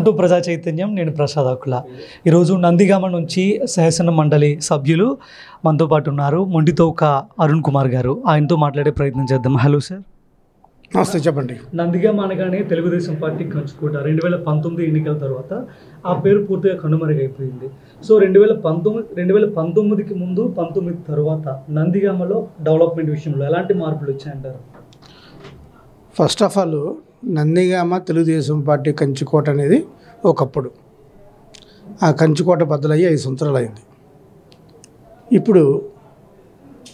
అంటూ ప్రజా చైతన్యం నేను ప్రసాద్ అకుల ఈరోజు నందిగామ నుంచి శాసన మండలి సభ్యులు మనతో పాటు ఉన్నారు. మొండితోక అరుణ్ కుమార్ గారు. ఆయనతో మాట్లాడే ప్రయత్నం చేద్దాం. Hello sir. నమస్తే చెప్పండి. నందిగామ అనగానే తెలుగుదేశం పార్టీ కంచుకోట. రెండు వేల పంతొమ్మిది ఎన్నికల తర్వాత ఆ పేరు పూర్తిగా కనుమరుగైపోయింది. సో రెండు వేల పంతొమ్మిది రెండు వేల పంతొమ్మిదికి ముందు పంతొమ్మిది తర్వాత నందిగామలో డెవలప్మెంట్ విషయంలో ఎలాంటి మార్పులు వచ్చాయంటారు? First of all Nandigama Telugu Desam party Kanchikota అనేది ఒకప్పుడు. ఆ కంచికోట బద్దలయ్యి ఐదు సంవత్సరాలు అయింది ఇప్పుడు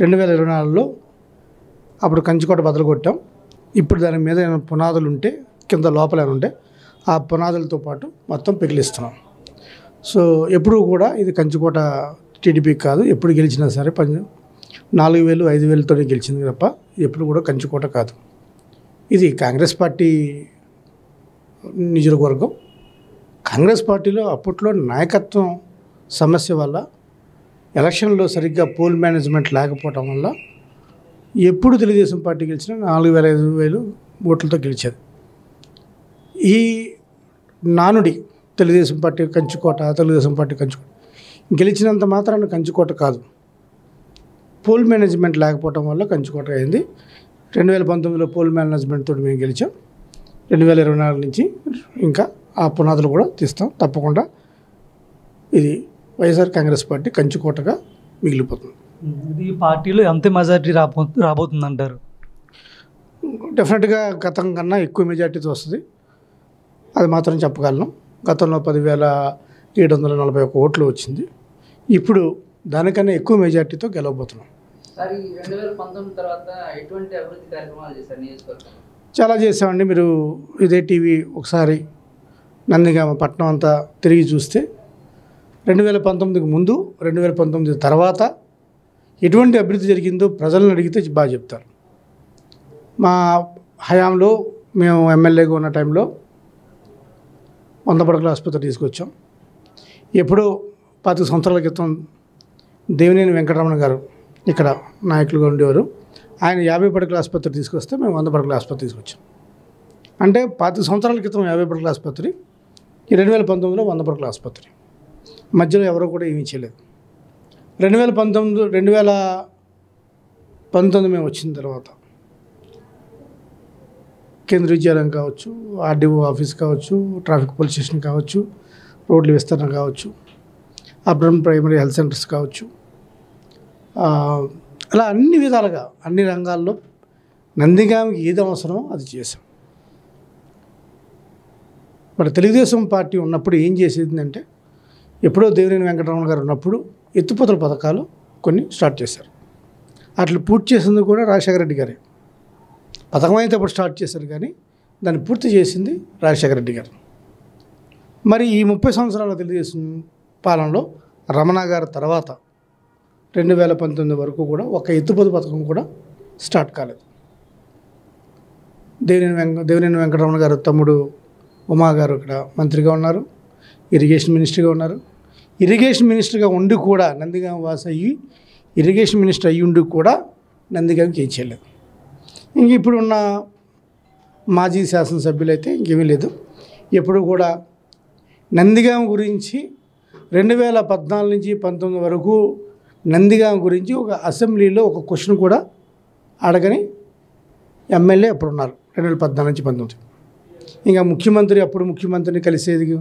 రెండు వేల ఇరవై నాలుగులో అప్పుడు కంచికోట బద్దలు కొట్టాం. ఇప్పుడు దాని మీద ఏమైనా పునాదులు ఉంటే కింద లోపల ఏమైనా ఉంటే ఆ పునాదులతో పాటు మొత్తం పిగిలిస్తున్నాం. సో ఎప్పుడు కూడా ఇది కంచికోట టీడీపీ కాదు. ఎప్పుడు గెలిచినా సరే పంచ నాలుగు వేలు ఐదు వేలతోనే గెలిచింది తప్ప ఎప్పుడు కూడా కంచుకోట కాదు. ఇది కాంగ్రెస్ పార్టీ నియోజకవర్గం. కాంగ్రెస్ పార్టీలో అప్పట్లో నాయకత్వం సమస్య వల్ల ఎలక్షన్లో సరిగ్గా పోల్ మేనేజ్మెంట్ లేకపోవటం వల్ల ఎప్పుడు తెలుగుదేశం పార్టీ గెలిచినా నాలుగు వేల ఐదు వేలు ఓట్లతో గెలిచేది. ఈ నానుడి తెలుగుదేశం పార్టీ కంచుకోట తెలుగుదేశం పార్టీ కంచుకోట. గెలిచినంత మాత్రాన కంచుకోట కాదు. పోల్ మేనేజ్మెంట్ లేకపోవటం వల్ల కంచుకోట అయింది. రెండు వేల పంతొమ్మిదిలో పోల్ మేనేజ్మెంట్ తోటి మేము గెలిచాం. రెండు వేల ఇరవై నాలుగు నుంచి ఇంకా ఆ పునాదులు కూడా తీస్తాం. తప్పకుండా ఇది వైఎస్ఆర్ కాంగ్రెస్ పార్టీ కంచుకోటగా మిగిలిపోతుంది. ఇది ఈ పార్టీలో ఎంత మెజారిటీ రాబో రాబోతుంది అంటారు డెఫినెట్గా గతం కన్నా ఎక్కువ మెజార్టీతో వస్తుంది. అది మాత్రం చెప్పగలను. గతంలో పదివేల ఏడు వందల నలభై ఒక్క ఓట్లు వచ్చింది. ఇప్పుడు దానికన్నా ఎక్కువ మెజార్టీతో గెలవబోతున్నాం. సార్ ఈ రెండు వేల పంతొమ్మిది తర్వాత ఎటువంటి అభివృద్ధి కార్యక్రమాలు చేశారు నియోజకవర్గం చాలా చేసామండి మీరు ఇదే టీవీ ఒకసారి నందిగామ పట్నం అంతా తిరిగి చూస్తే రెండు వేల పంతొమ్మిదికి ముందు రెండు వేల పంతొమ్మిది తర్వాత ఎటువంటి అభివృద్ధి జరిగిందో ప్రజలను అడిగితే బాగా చెప్తారు. మా హయాంలో మేము ఎమ్మెల్యేగా ఉన్న టైంలో వంద పడకల ఆసుపత్రి తీసుకొచ్చాం. ఎప్పుడో పాతిక సంవత్సరాల క్రితం దేవినేని వెంకటరమణ గారు ఇక్కడ నాయకులుగా ఉండేవారు. ఆయన యాభై పడకల ఆసుపత్రి తీసుకొస్తే మేము వంద పడకల ఆసుపత్రి తీసుకొచ్చాం. అంటే పాతిక సంవత్సరాల క్రితం యాభై పడకల ఆసుపత్రి ఈ రెండు వేల పంతొమ్మిదిలో వంద పడకల ఆసుపత్రి. మధ్యలో ఎవరో కూడా ఏమీ చేయలేదు. రెండు వేల పంతొమ్మిది రెండు వేల పంతొమ్మిది మేము వచ్చిన తర్వాత కేంద్ర విద్యాలయం కావచ్చు ఆర్డీఓ ఆఫీస్ కావచ్చు ట్రాఫిక్ పోలీస్ స్టేషన్ కావచ్చు రోడ్ల విస్తరణ కావచ్చు అర్బన్ ప్రైమరీ హెల్త్ సెంటర్స్ కావచ్చు అలా అన్ని విధాలుగా అన్ని రంగాల్లో నందిగామికి ఏది అవసరమో అది చేశాం. మరి తెలుగుదేశం పార్టీ ఉన్నప్పుడు ఏం చేసేదంటే ఎప్పుడో దేవినేని వెంకటరమణ గారు ఉన్నప్పుడు ఎత్తుపోతల పథకాలు కొన్ని స్టార్ట్ చేశారు. అట్లా పూర్తి చేసింది కూడా రాజశేఖర రెడ్డి గారే. పథకం అయితే అప్పుడు స్టార్ట్ చేశారు కానీ దాన్ని పూర్తి చేసింది రాజశేఖర రెడ్డి గారు. మరి ఈ ముప్పై సంవత్సరాల తెలుగుదేశం పాలనలో రమణ గారి తర్వాత రెండు వేల పంతొమ్మిది వరకు కూడా ఒక ఎత్తుపొదు పథకం కూడా స్టార్ట్ కాలేదు. దేవినేని వెంక దేవినేని వెంకటరమణ గారు తమ్ముడు ఉమా గారు ఇక్కడ మంత్రిగా ఉన్నారు ఇరిగేషన్ మినిస్టర్గా ఉన్నారు. ఇరిగేషన్ మినిస్టర్గా ఉండి కూడా నందిగామ వాస్ అయ్యి ఇరిగేషన్ మినిస్టర్ అయ్యి ఉండి కూడా నందిగామకి ఏం చేయలేదు. ఇంక ఇప్పుడున్న మాజీ శాసనసభ్యులు అయితే ఇంకేమీ లేదు. ఎప్పుడు కూడా నందిగామ గురించి రెండు వేల పద్నాలుగు నుంచి పంతొమ్మిది వరకు నందిగామ గురించి ఒక అసెంబ్లీలో ఒక క్వశ్చన్ కూడా అడగని ఎమ్మెల్యే అప్పుడు ఉన్నారు రెండు వేల పద్నాలుగు నుంచి పంతొమ్మిది. ఇంకా ముఖ్యమంత్రి అప్పుడు ముఖ్యమంత్రిని కలిసేది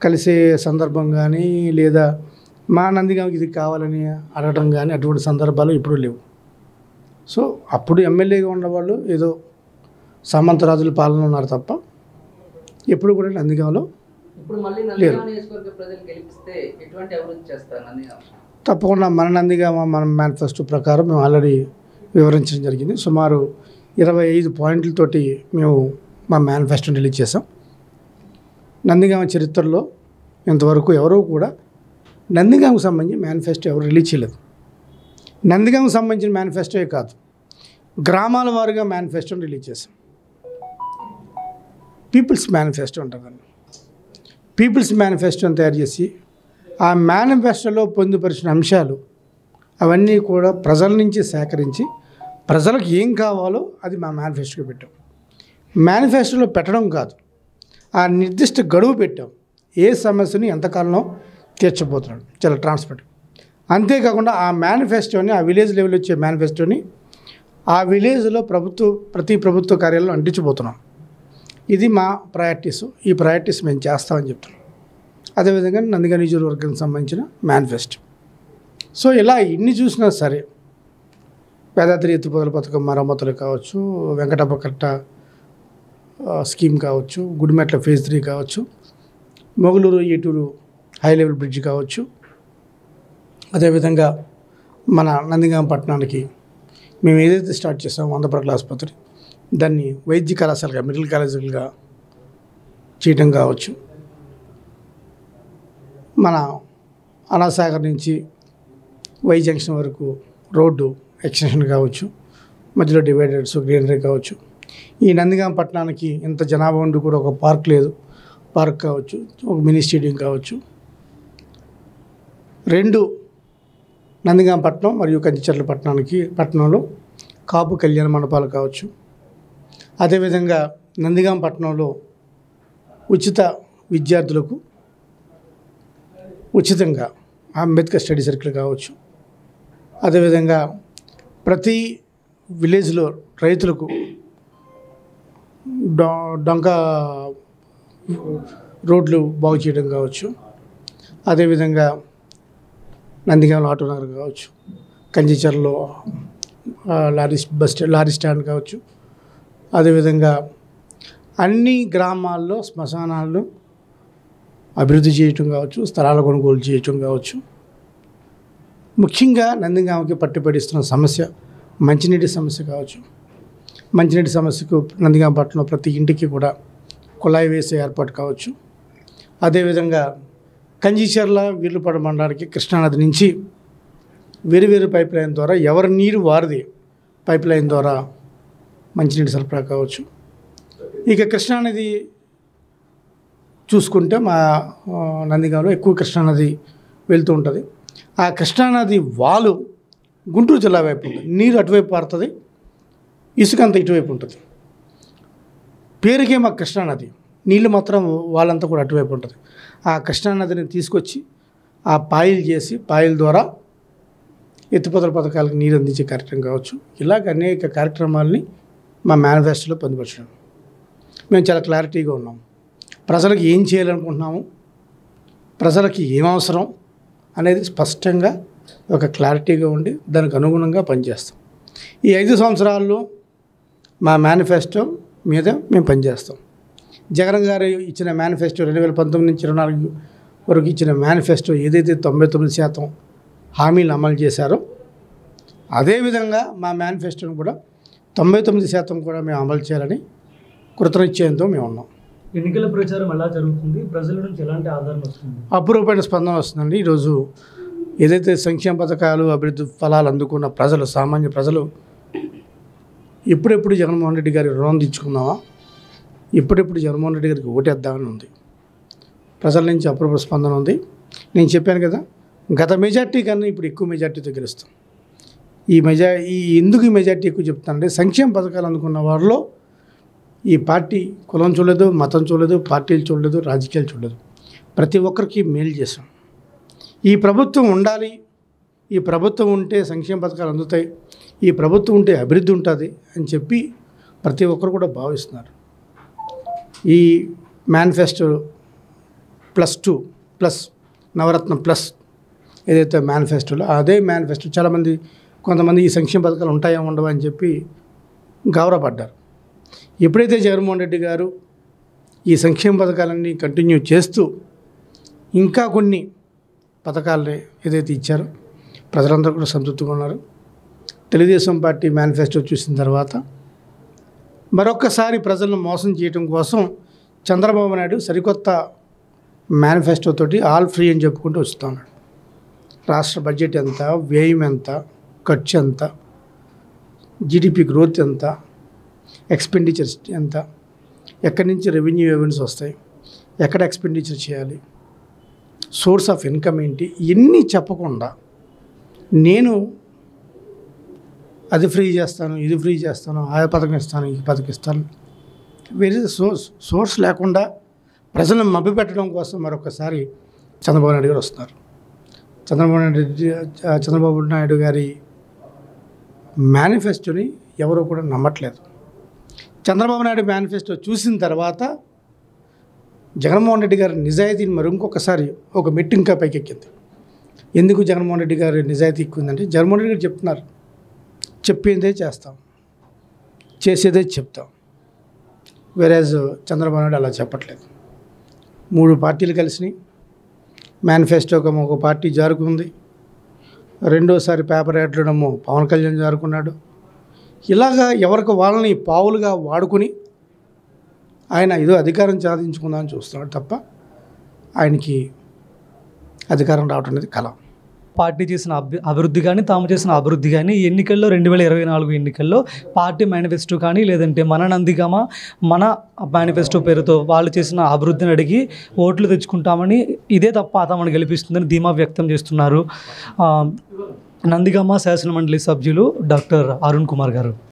కలిసే సందర్భం కానీ లేదా మా నందిగామకి ఇది కావాలని అడగడం కానీ అటువంటి సందర్భాలు ఇప్పుడు లేవు. సో అప్పుడు ఎమ్మెల్యేగా ఉన్నవాళ్ళు ఏదో సామంతరాజుల పాలన ఉన్నారు తప్ప ఎప్పుడు కూడా నందిగామలో ఇప్పుడు తప్పకుండా మన నందిగామ మన మేనిఫెస్టో ప్రకారం మేము ఆల్రెడీ వివరించడం జరిగింది. సుమారు ఇరవై ఐదు పాయింట్లతోటి మేము మా మేనిఫెస్టోని రిలీజ్ చేసాం నందిగామ చరిత్రలో ఇంతవరకు ఎవరూ కూడా నందిగామకు సంబంధించి మేనిఫెస్టో ఎవరు రిలీజ్ చేయలేదు. నందిగామకు సంబంధించిన మేనిఫెస్టోయే కాదు. గ్రామాల వారుగా మేనిఫెస్టోని రిలీజ్ చేసాం పీపుల్స్ మేనిఫెస్టో అంటారు పీపుల్స్ మేనిఫెస్టోని తయారు చేసి ఆ మేనిఫెస్టోలో పొందుపరిచిన అంశాలు అవన్నీ కూడా ప్రజల నుంచి సేకరించి ప్రజలకు ఏం కావాలో అది మా మేనిఫెస్టోలో పెట్టాం. మేనిఫెస్టోలో పెట్టడం కాదు ఆ నిర్దిష్ట గడువు పెట్టాం. ఏ సమస్యని ఎంతకాలంలో తీర్చబోతున్నాడు చాలా ట్రాన్స్పరెంట్. అంతేకాకుండా ఆ మేనిఫెస్టోని ఆ విలేజ్ లెవెల్ వచ్చే మేనిఫెస్టోని ఆ విలేజ్లో ప్రభుత్వ ప్రతి ప్రభుత్వ కార్యాలయంలో అంటించబోతున్నాం. ఇది మా ప్రయారిటీస్. ఈ ప్రయారిటీస్ మేము చేస్తామని చెప్తున్నాం. అదేవిధంగా నందిగా నియోజకవర్గానికి సంబంధించిన మేనిఫెస్టో సో ఇలా ఇన్ని చూసినా సరే పేదాద్రి ఎత్తిపోతల పథకం మరమ్మతులు కావచ్చు వెంకటప్ప కట్ట స్కీమ్ కావచ్చు గుడిమెట్ల ఫేజ్ త్రీ కావచ్చు Mogaluru Eturu high level bridge కావచ్చు అదేవిధంగా మన నందిగాం పట్టణానికి మేము ఏదైతే స్టార్ట్ చేసామో వంద ఆసుపత్రి దాన్ని వైద్య కళాశాలగా మెడికల్ కాలేజీలుగా చేయటం కావచ్చు. మన అనాసాగర్ నుంచి వై జంక్షన్ వరకు రోడ్డు ఎక్స్టెన్షన్ కావచ్చు మధ్యలో డివైడర్స్ గ్రీనరీ కావచ్చు. ఈ నందిగాం పట్టణానికి ఇంత జనాభా ఉండి కూడా ఒక పార్క్ లేదు. పార్క్ కావచ్చు ఒక మినీ స్టేడియం కావచ్చు. రెండు నందిగాం పట్టణం మరియు కంచిచర్ల పట్టణానికి పట్టణంలో కాపు కళ్యాణ మండపాలు కావచ్చు. అదేవిధంగా నందిగాం పట్టణంలో ఉచిత విద్యార్థులకు ఉచితంగా అంబేద్కర్ స్టడీ సర్కిల్ కావచ్చు. అదేవిధంగా ప్రతి విలేజ్లో రైతులకు డొంక రోడ్లు బాగు చేయడం కావచ్చు. అదేవిధంగా నందిగామలో ఆటో నగర్ కావచ్చు. కంచిచర్లో lorry bus stand lorry stand కావచ్చు. అదేవిధంగా అన్ని గ్రామాల్లో శ్మశానాలు అభివృద్ధి చేయటం కావచ్చు స్థలాల కొనుగోలు చేయటం కావచ్చు. ముఖ్యంగా నందిగామకి పట్టుబడిస్తున్న సమస్య మంచినీటి సమస్య కావచ్చు. మంచినీటి సమస్యకు నందిగామ పట్టణంలో ప్రతి ఇంటికి కూడా కుళాయి వేసే ఏర్పాటు కావచ్చు. అదేవిధంగా కంజీచర్ల వీర్లపాడు మండలానికి కృష్ణానది నుంచి వేరు వేరు పైప్ లైన్ ద్వారా ఎవరి నీరు వారిది పైప్ లైన్ ద్వారా మంచినీటి సరఫరా కావచ్చు. ఇక కృష్ణానది చూసుకుంటే మా ఆ, ఎక్కువ కృష్ణానది వెళ్తూ ఉంటుంది. ఆ కృష్ణానది వాలు గుంటూరు జిల్లా వైపు ఉంటుంది. నీరు అటువైపు పారుతుంది ఇసుక అంత ఇటువైపు ఉంటుంది. పేరుకే మా కృష్ణానది నీళ్ళు మాత్రం వాళ్ళంతా కూడా అటువైపు ఉంటుంది. ఆ కృష్ణానదిని తీసుకొచ్చి ఆ పాయిల్ చేసి పాయిల్ ద్వారా ఎత్తిపోతల పథకాలకు నీరు అందించే కార్యక్రమం కావచ్చు. ఇలాగ అనేక కార్యక్రమాలని మా మేనిఫెస్టోలో పొందుపరచడం మేము చాలా క్లారిటీగా ఉన్నాం. ప్రజలకు ఏం చేయాలనుకుంటున్నాము? ప్రజలకి ఏం అవసరం అనేది స్పష్టంగా ఒక క్లారిటీగా ఉండి దానికి అనుగుణంగా పనిచేస్తాం. ఈ ఐదు సంవత్సరాల్లో మా మేనిఫెస్టో మీద మేము పనిచేస్తాం. జగన్ గారు ఇచ్చిన మేనిఫెస్టో రెండు వేల పంతొమ్మిది నుంచి ఇరవై నాలుగు వరకు ఇచ్చిన మేనిఫెస్టో ఏదైతే తొంభై తొమ్మిది శాతం హామీలు అమలు చేశారో అదేవిధంగా మా మేనిఫెస్టోను కూడా తొంభై తొమ్మిది శాతం కూడా మేము అమలు చేయాలని కృతనిశ్చయంతో మేము ఉన్నాం. ఎన్నికల ప్రచారం ఎలా జరుగుతుంది? ప్రజల నుంచి ఎలాంటి ఆదరణ వస్తుంది? అపురూపమైన స్పందన వస్తుందండి. ఈరోజు ఏదైతే సంక్షేమ పథకాలు అభివృద్ధి ఫలాలు అందుకున్న ప్రజలు సామాన్య ప్రజలు ఎప్పుడెప్పుడు జగన్మోహన్ రెడ్డి గారి రుణం తెచ్చుకుందామా ఎప్పుడెప్పుడు జగన్మోహన్ రెడ్డి గారికి ఓటేద్దామని ఉంది. ప్రజల నుంచి అపూర్వ స్పందన ఉంది. నేను చెప్పాను కదా గత మెజార్టీ కన్నా ఇప్పుడు ఎక్కువ మెజార్టీతో గెలుస్తాం. ఈ మెజా ఈ ఎందుకు ఈ మెజార్టీ ఎక్కువ చెప్తానంటే సంక్షేమ పథకాలు అందుకున్న వారిలో ఈ పార్టీ కులం చూడలేదు మతం చూడలేదు పార్టీలు చూడలేదు రాజకీయాలు చూడలేదు. ప్రతి ఒక్కరికి మేలు చేశాం. ఈ ప్రభుత్వం ఉండాలి ఈ ప్రభుత్వం ఉంటే సంక్షేమ పథకాలు అందుతాయి ఈ ప్రభుత్వం ఉంటే అభివృద్ధి ఉంటుంది అని చెప్పి ప్రతి ఒక్కరు కూడా భావిస్తున్నారు. ఈ manifesto plus two plus Navaratna plus ఏదైతే మేనిఫెస్టోలో అదే మేనిఫెస్టో. చాలామంది కొంతమంది ఈ సంక్షేమ పథకాలు ఉంటాయో ఉండవు అని చెప్పి గౌరవపడ్డారు. ఎప్పుడైతే జగన్మోహన్ రెడ్డి గారు ఈ సంక్షేమ పథకాలన్నీ కంటిన్యూ చేస్తూ ఇంకా కొన్ని పథకాలని ఏదైతే ఇచ్చారో ప్రజలందరూ కూడా సంతృప్తిగా ఉన్నారు. తెలుగుదేశం పార్టీ మేనిఫెస్టో చూసిన తర్వాత మరొక్కసారి ప్రజలను మోసం చేయడం కోసం చంద్రబాబు నాయుడు సరికొత్త మేనిఫెస్టో తోటి ఆల్ ఫ్రీ అని చెప్పుకుంటూ వస్తున్నాడు రాష్ట్ర బడ్జెట్ ఎంత వ్యయం ఎంత ఖర్చు ఎంత జీడిపి గ్రోత్ ఎంత ఎక్స్పెండిచర్స్ ఎంత? ఎక్కడి నుంచి రెవెన్యూ ఎవెన్స్ వస్తాయి? ఎక్కడ ఎక్స్పెండిచర్ చేయాలి? సోర్స్ ఆఫ్ ఇన్కమ్ ఏంటి? ఇవన్నీ చెప్పకుండా నేను అది ఫ్రీ చేస్తాను ఇది ఫ్రీ చేస్తాను ఆ పథకం ఇస్తాను ఈ పథకం ఇస్తాను. వేరే సోర్స్ సోర్స్ లేకుండా ప్రజలను మభ్యపెట్టడం కోసం మరొకసారి చంద్రబాబు నాయుడు గారు వస్తున్నారు. చంద్రబాబు నాయుడు చంద్రబాబు నాయుడు గారి మేనిఫెస్టోని ఎవరు కూడా నమ్మట్లేదు. చంద్రబాబు నాయుడు మేనిఫెస్టో చూసిన తర్వాత జగన్మోహన్ రెడ్డి గారి నిజాయితీని మరి ఇంకొకసారి ఒక మెట్టు ఇంకా పైకెక్కింది. ఎందుకు జగన్మోహన్ రెడ్డి గారి నిజాయితీ ఎక్కువందంటే జగన్మోహన్ రెడ్డి గారు చెప్తున్నారు చెప్పేదే చేస్తాం చేసేదే చెప్తాం. వేరేజ్ చంద్రబాబు నాయుడు అలా చెప్పట్లేదు. మూడు పార్టీలు కలిసినాయి. మేనిఫెస్టోకి ఒక పార్టీ జారుకుంది. రెండోసారి పేపర్ ఏట్లడము పవన్ కళ్యాణ్ జారుకున్నాడు. ఇలాగా ఎవరికి వాళ్ళని పావులుగా వాడుకుని ఆయన ఏదో అధికారం సాధించుకుందామని చూస్తున్నాడు తప్ప ఆయనకి అధికారం రావటం అనేది కళ పార్టీ చేసిన అభి అభివృద్ధి కానీ తాము చేసిన అభివృద్ధి కానీ ఈ ఎన్నికల్లో రెండు వేల ఇరవై నాలుగు ఎన్నికల్లో పార్టీ మేనిఫెస్టో కానీ లేదంటే మన నందిగామ మన మేనిఫెస్టో పేరుతో వాళ్ళు చేసిన అభివృద్ధిని అడిగి ఓట్లు తెచ్చుకుంటామని ఇదే తప్ప తమను గెలిపిస్తుందని ధీమా వ్యక్తం చేస్తున్నారు. నందిగామ శాసనమండలి సభ్యులు డాక్టర్ అరుణ్ కుమార్ గారు.